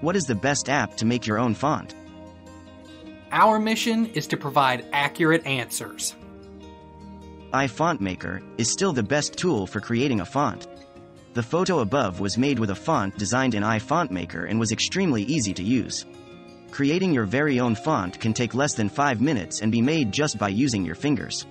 What is the best app to make your own font? Our mission is to provide accurate answers. iFontMaker is still the best tool for creating a font. The photo above was made with a font designed in iFontMaker and was extremely easy to use. Creating your very own font can take less than 5 minutes and be made just by using your fingers.